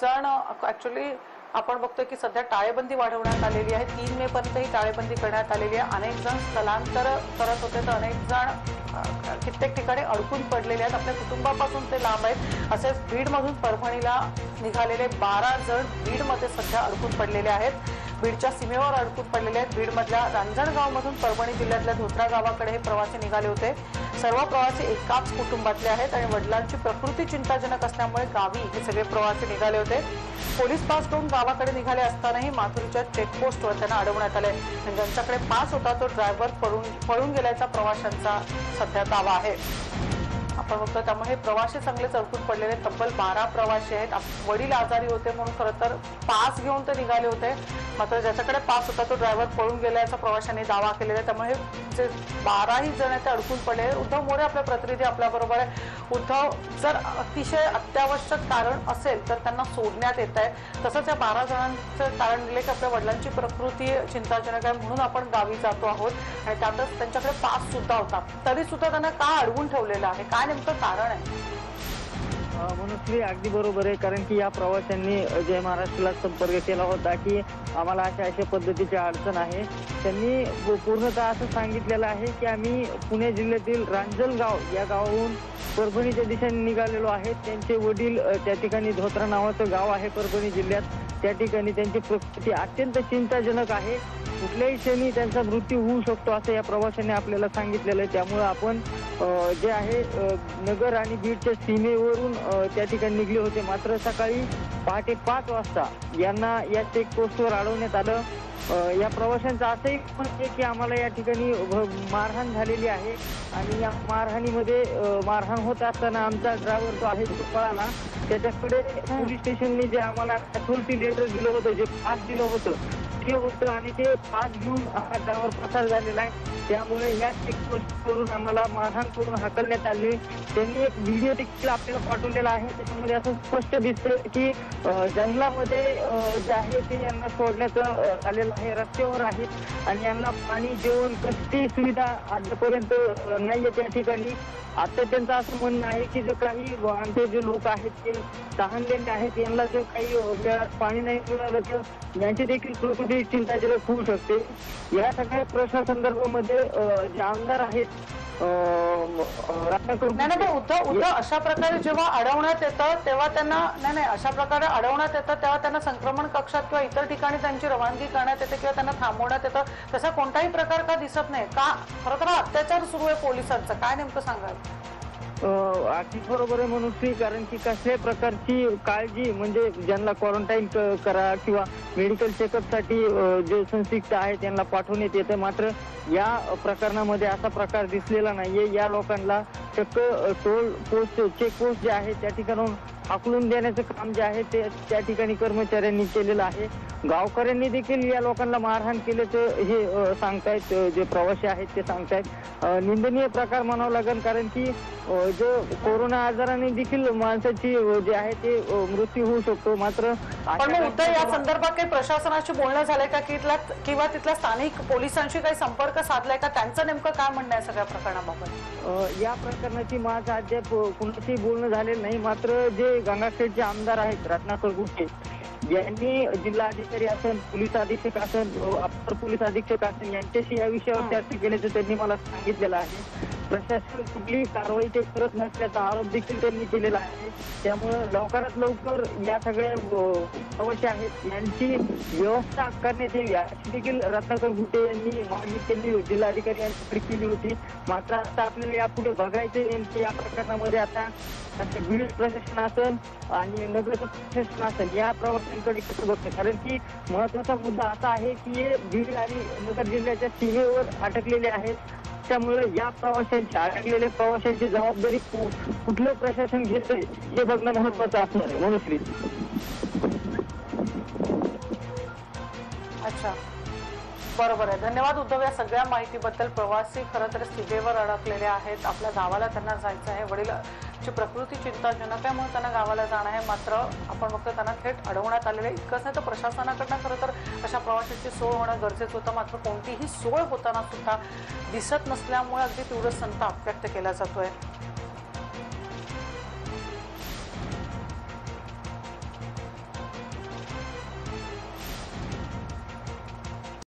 जण ऍक्च्युली आपण बघतोय की सध्या टाळेबंदी वाढवण्यात आलेली आहे. तीन मे पर्यंत ही टाळेबंदी करण्यात आलेली आहे. अनेक जण स्थलांतर करत होते तर अनेक जण कित्येक ठिकाणी अडकून पडलेले आहेत. आपल्या कुटुंबापासून ते लांब आहेत. असेच बीडमधून परभणीला निघालेले बारा जण बीडमध्ये सध्या अडकून पडलेले आहेत. बीडच्या सीमेवर अडकून पडलेले आहेत. बीडमधल्या रांजणगावमधून परभणी जिल्ह्यातल्या धोत्रा गावाकडे हे प्रवासी निघाले होते. सर्व प्रवासी एकाच कुटुंबातले आहेत आणि वडिलांची प्रकृती चिंताजनक असल्यामुळे गावी हे सगळे प्रवासी निघाले होते. पोलीस पास घेऊन गावाकडे निघाले असतानाही माथुरीच्या चेकपोस्टवर त्यांना अडवण्यात आले. आणि ज्यांच्याकडे पास होता तो ड्रायव्हर पळून पळून गेल्याचा प्रवाशांचा सध्या दावा आहे. आपण बघतो त्यामुळे हे प्रवासी चांगलेच अडकून पडलेले. तब्बल बारा प्रवासी आहेत. वडील आजारी होते म्हणून खरं तर पास घेऊन ते निघाले होते. मात्र ज्याच्याकडे पास होता तो ड्रायव्हर पळून गेल्याचा प्रवाशांनी दावा केलेला आहे. त्यामुळे हे जे बाराही जण आहेत ते अडकून पडले. उद्धव मोरे आपले प्रतिनिधी आपल्याबरोबर आहे. उद्धव जर अतिशय अत्यावश्यक कारण असेल तर त्यांना सोडण्यात येत आहे. तसंच या बारा जणांचं कारण दिले की आपल्या वडिलांची प्रकृती चिंताजनक आहे म्हणून आपण गावी जातो आहोत. आणि त्यातच त्यांच्याकडे पास सुद्धा होता. तरी सुद्धा त्यांना का अडवून ठेवलेलं आहे? काय नेमकं कारण आहे? मनुश्री अगदी बरोबर आहे कारण की या प्रवाशांनी जय महाराष्ट्राला संपर्क केला होता की आम्हाला अशा अशा पद्धतीची अडचण आहे. त्यांनी पूर्णतः असं सांगितलेलं आहे की आम्ही पुणे जिल्ह्यातील रांजलगाव या गावाहून परभणीच्या दिशेने निघालेलो आहे. त्यांचे वडील त्या ठिकाणी धोत्रा नावाचं गाव आहे परभणी जिल्ह्यात. त्या ठिकाणी त्यांची प्रकृती अत्यंत चिंताजनक आहे. कुठल्याही क्षणी त्यांचा मृत्यू होऊ शकतो असं या प्रवाशाने आपल्याला सांगितलेलं आहे. त्यामुळं आपण जे आहे नगर आणि बीडच्या सीमेवरून त्या ठिकाणी निघले होते. मात्र सकाळी पहाटे पाच वाजता यांना या चेकपोस्टवर अडवण्यात आलं. या प्रवाशांचं असंही मत आहे की आम्हाला या ठिकाणी मारहाण झालेली आहे. आणि या मारहाणीमध्ये मारहाण होत असताना आमचा ड्रायव्हर जो आहे तो पळाला त्याच्याकडे पोलीस स्टेशनने जे आम्हाला अथॉरिटी लेटर दिलं होतं जे पास दिलं होतं ते होतं आणि ते पास घेऊन हा ड्रायव्हर पसार झालेला आहे. त्यामुळे या चेकपोस्ट करून आम्हाला मारहाण करून हाकलण्यात आले. त्यांनी एक व्हिडिओ देखील आपल्याला पाठवलेला आहे. त्याच्यामध्ये असं स्पष्ट दिसतं की जंगलामध्ये जे आहे ते यांना सोडण्यात आलेलं आहे. रस्त्यावर आहे आणि यांना पाणी जेवण कसलीही सुविधा आतापर्यंत नाही नाहीये त्या ठिकाणी. आता त्यांचं असं म्हणणं आहे की जे काही आमचे जे लोक आहेत ते तहानलेले आहेत यांना जे काही पाणी नाही मिळालं तर यांची देखील प्रकृती चिंताजनक होऊ शकते. या सगळ्या प्रश्नासंदर्भामध्ये जे आमदार आहेत नाही नाही उद्धव उद्धव अशा प्रकारे जेव्हा अडवण्यात येतं तेव्हा त्यांना नाही नाही अशा प्रकारे अडवण्यात येतं तेव्हा त्यांना संक्रमण कक्षात किंवा इतर ठिकाणी त्यांची रवानगी करण्यात येते किंवा त्यांना थांबवण्यात येतं. तसा कोणताही प्रकार का दिसत नाही? का खरं तर अत्याचार सुरू आहे पोलिसांचा. काय नेमकं सांगाल? अगदी बरोबर आहे म्हणून ती कारण की कसल्याही प्रकारची काळजी म्हणजे ज्यांना क्वारंटाईन करा किंवा मेडिकल चेकअपसाठी जे संदिग्ध आहेत त्यांना पाठवण्यात येतं. मात्र या प्रकरणामध्ये असा प्रकार दिसलेला नाहीये. या लोकांना चक्क टोल पोस्ट चेकपोस्ट जे आहे त्या ठिकाणून हाकलून देण्याचं काम जे आहे ते त्या ठिकाणी कर्मचाऱ्यांनी केलेलं आहे. गावकऱ्यांनी देखील या लोकांना मारहाण केल्याचं हे सांगतायत जे प्रवासी आहेत ते सांगतायत. निंदनीय प्रकार म्हणावं लागेल कारण की जो कोरोना आजाराने देखील माणसाची जे आहे ते मृत्यू होऊ शकतो. मात्र उद्धव या संदर्भात काही प्रशासनाशी बोलणं झालंय का? की इथल्या किंवा तिथल्या स्थानिक पोलिसांशी काही संपर्क साधलाय का? त्यांचं नेमकं काय म्हणणं आहे सगळ्या प्रकरणाबाबत? या प्रकरणाची माझं अद्याप कुणाशी बोलणं झालेलं नाही. मात्र जे गंगाखेडचे आमदार आहेत रत्नाकर गुट्टे यांनी जिल्हाधिकारी असेल पोलीस अधीक्षक असेल अप्पर पोलीस अधीक्षक असेल यांच्याशी या विषयावर चर्चा केल्याचं त्यांनी मला सांगितलेलं आहे. प्रशासन कुठलीही कारवाई ते करत नसल्याचा आरोप देखील त्यांनी केलेला आहे. त्यामुळं लवकरात लवकर या सगळ्या समस्या आहेत. यांची व्यवस्था करण्यात यावी. अशी देखील रत्नाकर गुटे यांनी मागणी केली जिल्हाधिकारी यांच्याकडे केली होती. मात्र आता आपल्याला यापुढे बघायचे नेमके या प्रकरणामध्ये आता बीड प्रशासन असेल आणि नगरचं प्रशासन असेल या प्रवाशांकडे कसं बघतं कारण की महत्त्वाचा मुद्दा असा आहे की हे बीड आणि नगर जिल्ह्याच्या सीमेवर अटकलेले आहेत. त्यामुळे या प्रवाशांची अडकलेल्या प्रवाशांची जबाबदारी कुठलं प्रशासन घेतंय हे बघणं महत्वाचं असणार आहे. म्हणून अच्छा. बरोबर आहे. धन्यवाद उद्धव या सगळ्या माहितीबद्दल. प्रवासी खरं तर सीमेवर अडकलेले आहेत. आपल्या गावाला त्यांना जायचं आहे. वडिलांची प्रकृती चिंताजनक आहे म्हणून त्यांना गावाला जाणं आहे. मात्र आपण फक्त त्यांना थेट अडवण्यात आलेलं आहे इतकंच नाही तर प्रशासनाकडनं खरं तर अशा प्रवाशांची सोय होणं गरजेचं होतं. मात्र कोणतीही सोय होताना सुद्धा दिसत नसल्यामुळे अगदी तीव्र संताप व्यक्त केला जातोय.